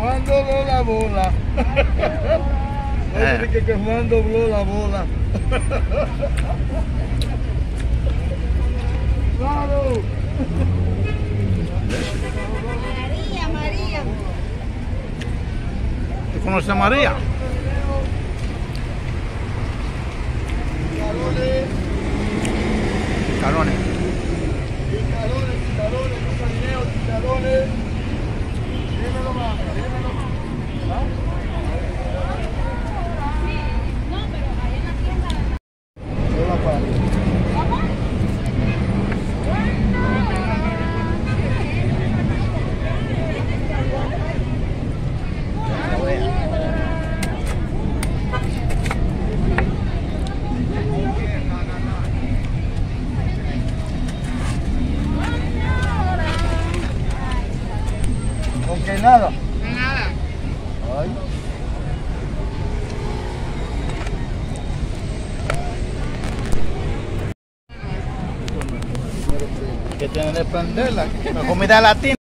la bola. Eh. que, que Juan dobló la bola. ¡Claro! María, María. ¿Tú conoces a María? Picarones, Carones. ¿Con qué nada? Nada. Ay. Que tienen que prenderla. La comida latina.